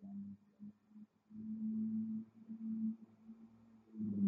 Thank you.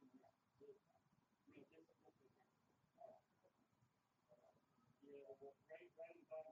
Thank you.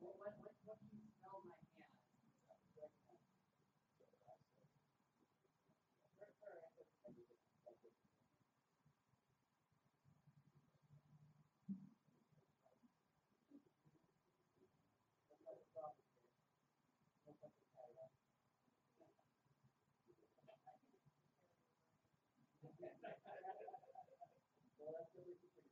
Well, what, what, what do you smell like now? well, that's really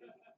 Yeah.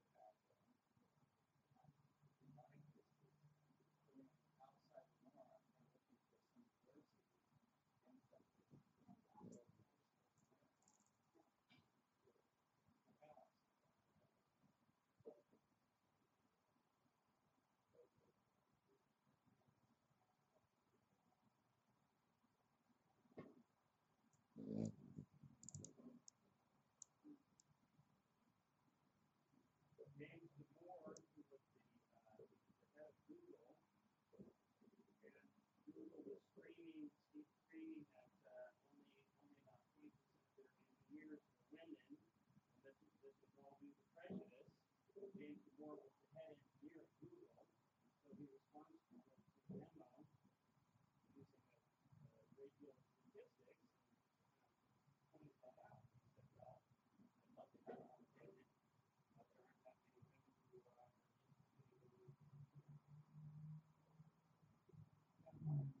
James Moore, who was the head of Google, and Google was screening, screening out only only about 20% of the years for women, but this involved the prejudice. James more Mm-hmm.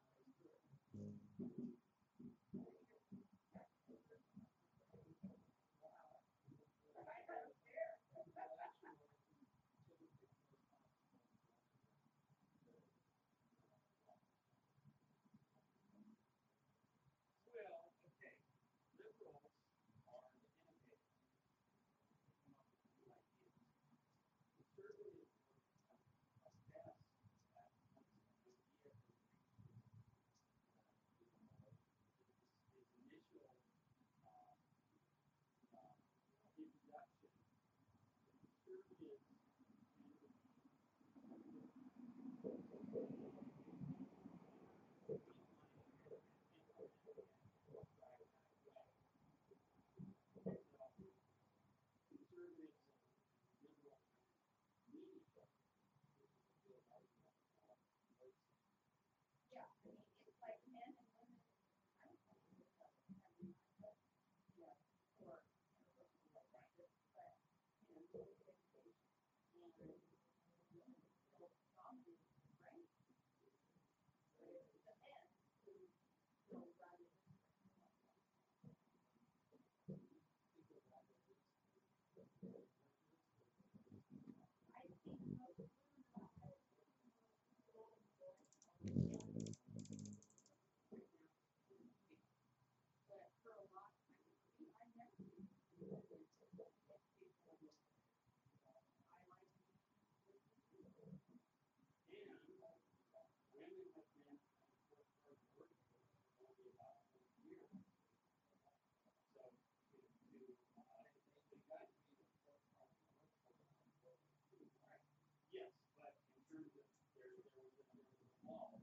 Yeah. small.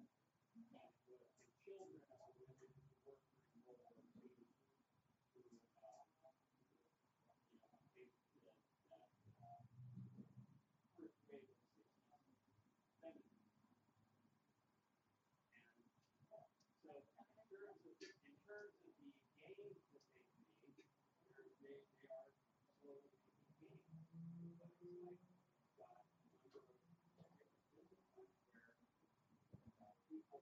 have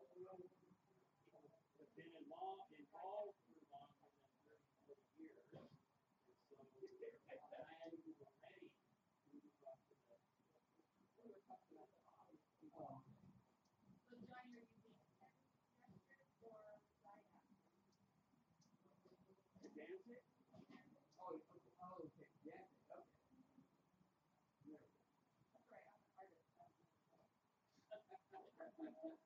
been involved, involved for longer than 30, 40 years. And so I'm ready to move up to the. Um, so, John, you're it? Oh, oh, okay. Yeah, okay. That's right, I'm an artist.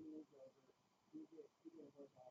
今天早上，七点七点出发。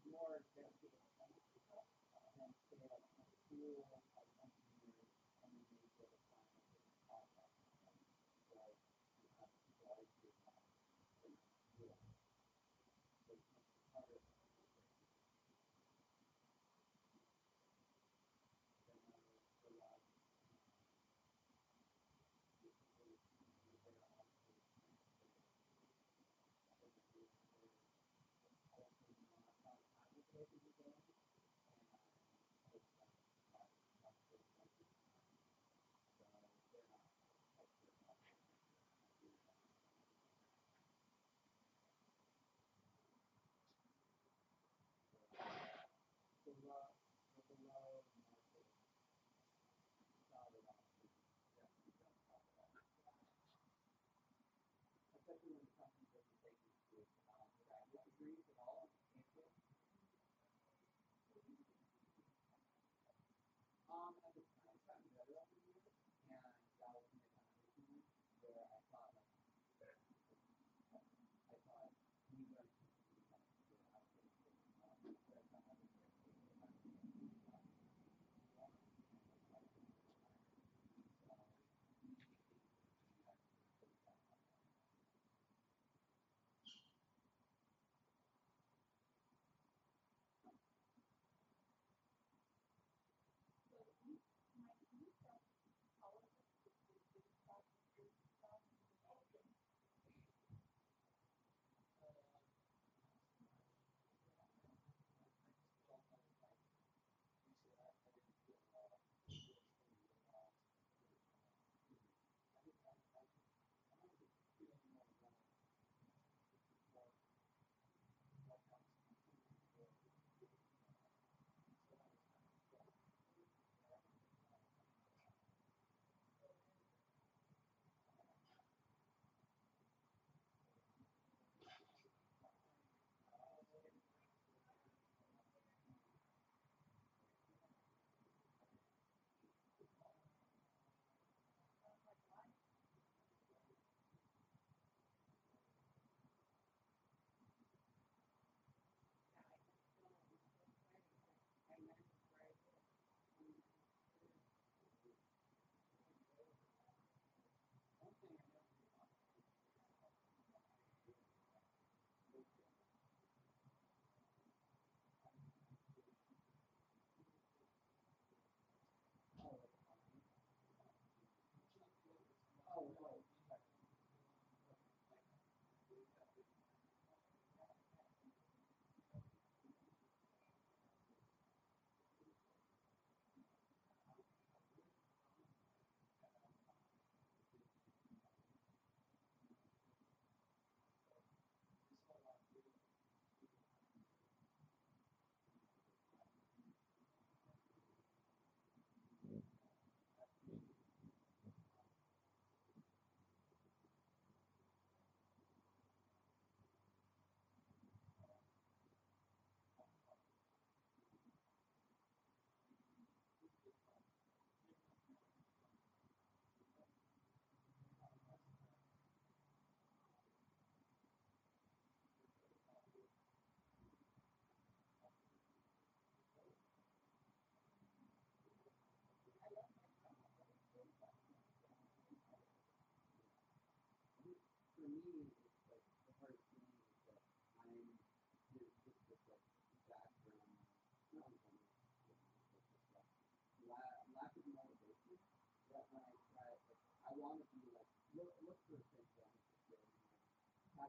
was more executive than sales, and fewer of engineers and the major assignments in the you have to go to your business harder. Um, me, it's like the hardest thing is that I'm just this like background knowledge on this stuff. La- lack of motivation that when I try like, I want to be like look look for a thing that I'm just doing, like, how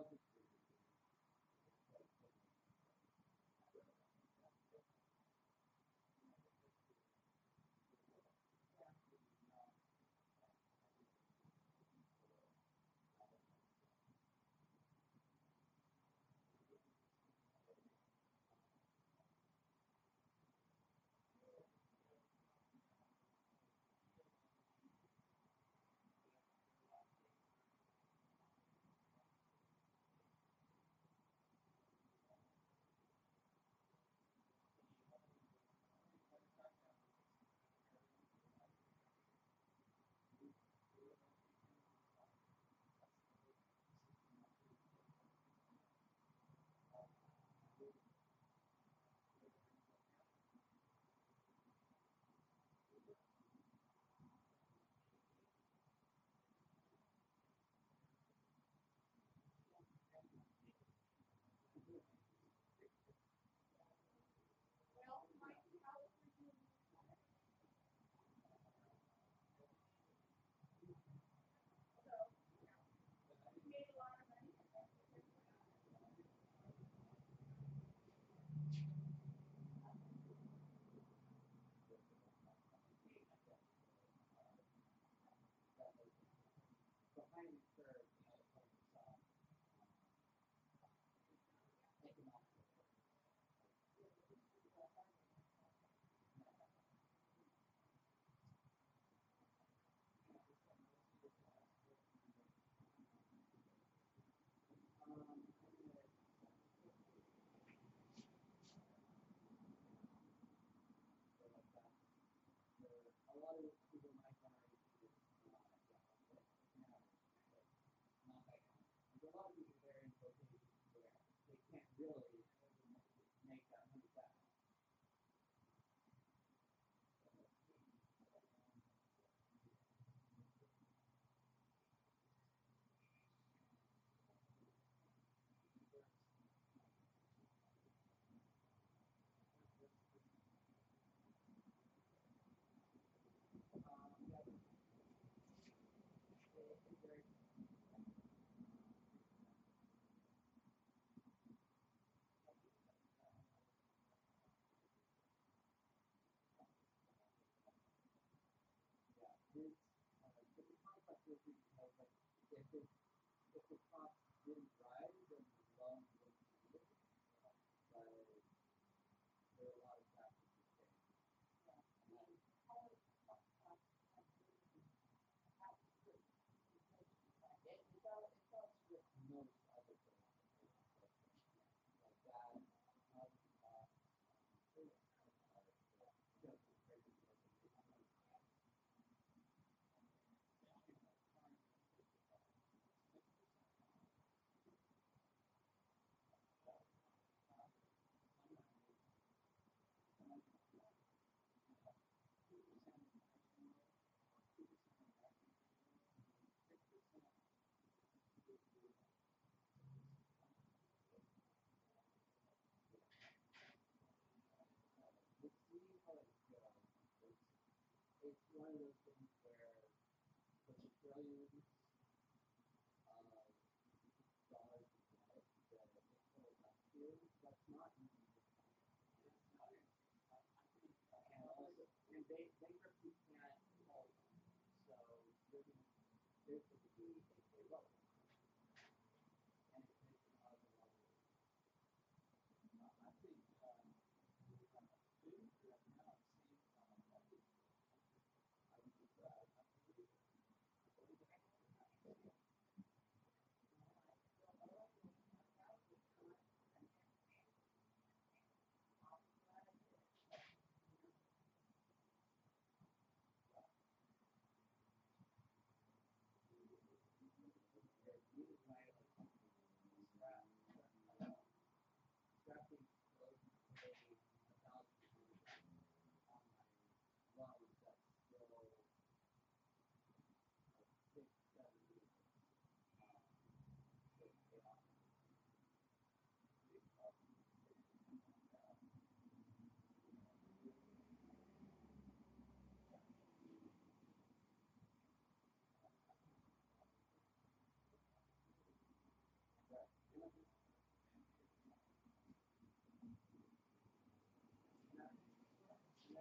thousand environment can't really this uh, the facility we have, like, if it, if it costs really it's one of those things where the trillions of dollars that are left here, that's not easy to find. And also, and they, they represent all of them. So there's, there's the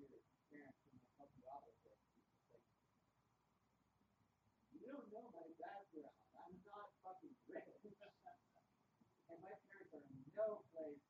get experience and help you out with it. You don't know my background. I'm not fucking rich. and my parents are in no place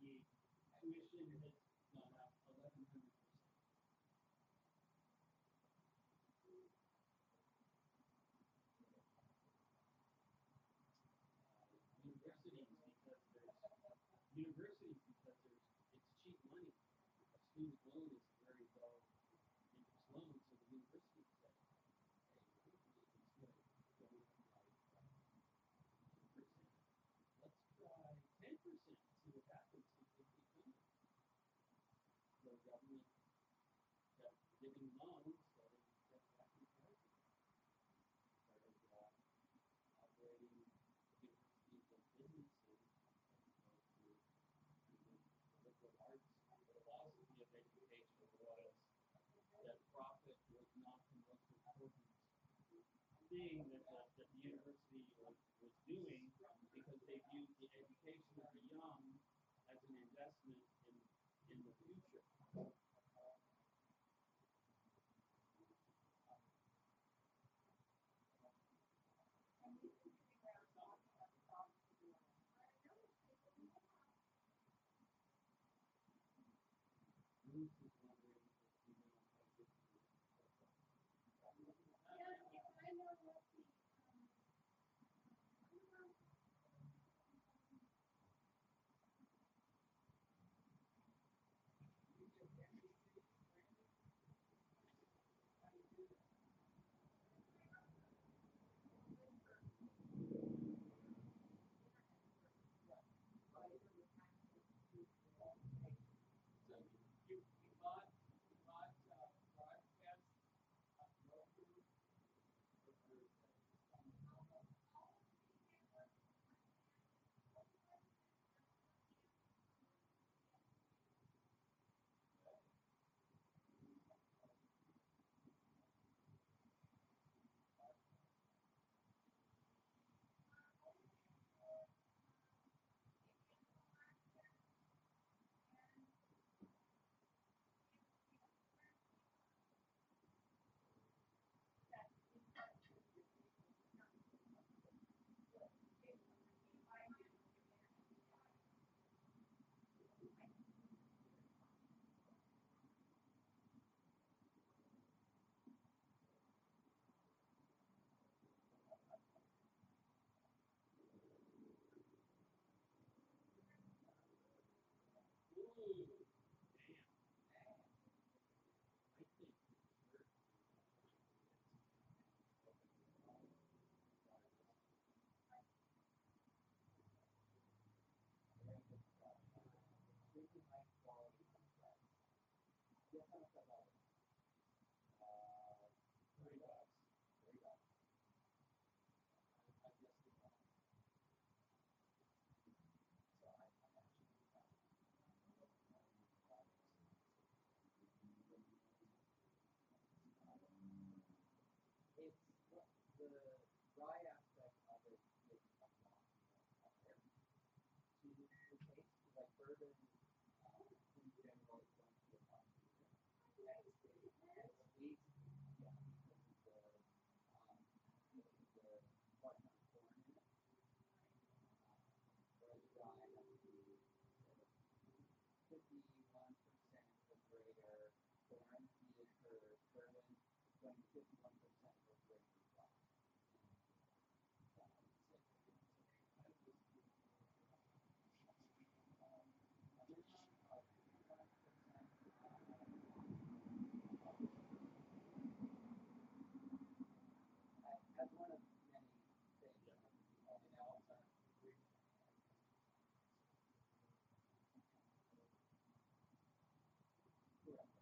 the tuition has gone up 1100%. Universities, because there's universities, because there's it's cheap money. A student loan is kept giving loans, so they kept acting crazy. Started, uh, operating universities as businesses as opposed the liberal arts. Philosophy of education was that profit was not the most important thing that the, that the university was, was doing because they viewed the education of the young as an investment in, in the future. And we've been sitting around talking about the problems we do. But I noticed they said, yeah, Bruce is wondering if we know how to get to the yeah, if I know what the, um, I don't know. So you, you bought, you bought, uh, broadcast, uh, Roku, or, or is that just on the- Ooh, damn. I think for sure. Really high quality contracts. Guess how much that was? Uh, Thirty bucks. thirty bucks. I, I guessed it wrong. So I, I'm actually, uh, It's, what- the dry aspect of it lot more fire to taste, like bourbon, uh, in general is going to be a lot sweeter. And sweet, yeah, because of the, um, because of the, what corn in it. Whereas rye has to be, say, fifty-one percent or greater corn needed for bourbon, it's going to be fifty-one percent or greater rye. And, uh, so, a minimum of fifty-one percent, uh, as, as one of many things. Yeah. uh, And also,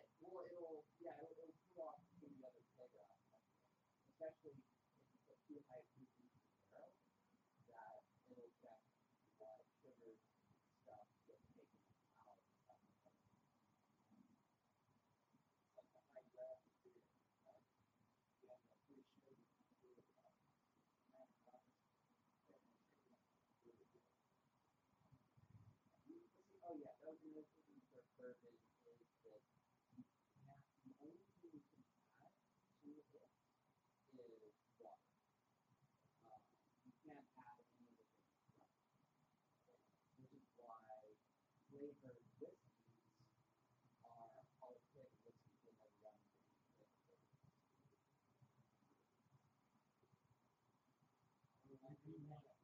it well, it'll yeah, it'll, it'll throw off some the other of it. especially if you put too high fruit into the barrel, that it'll affect what uh, sugars and stuff get taken out of the like the high draft beer, right? Have that pretty sure you can do it, yeah. Oh yeah, that was another thing for bourbon flavored whiskeys are all flavors people have run to. I mean, I do know.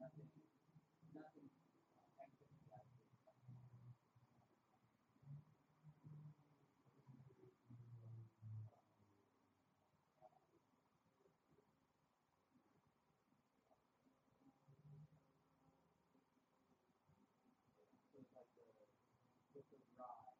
nothing, nothing uh, like the, it's the rye.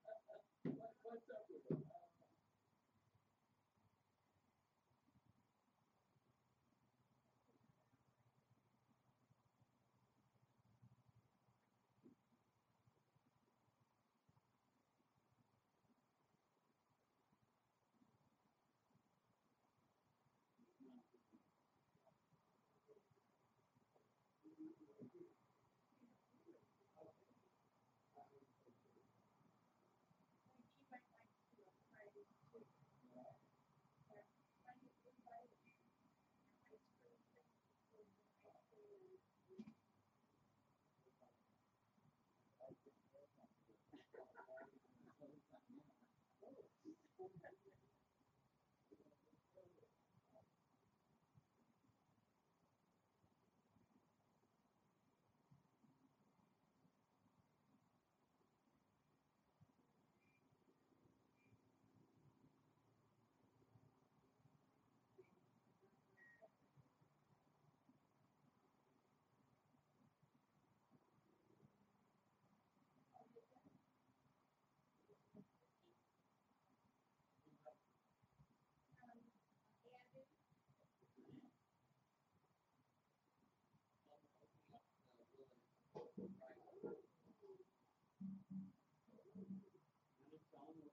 失礼します。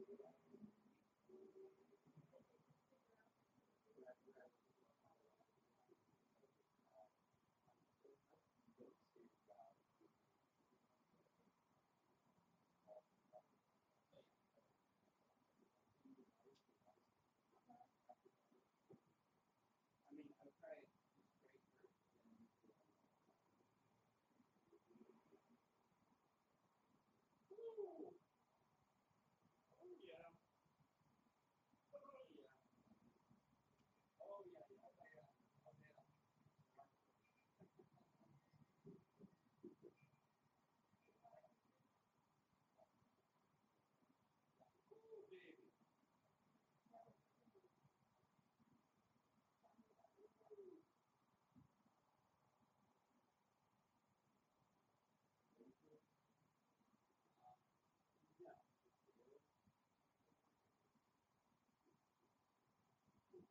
I mean, I'm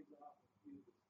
days off of Cuba.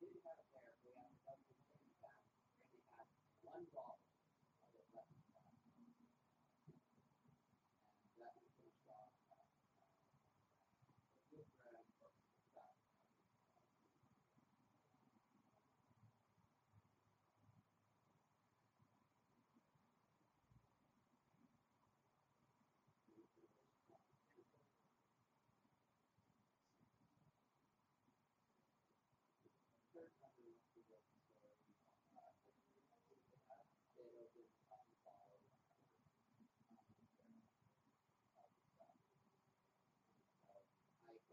we had a player go down and double the time, and we had one ball.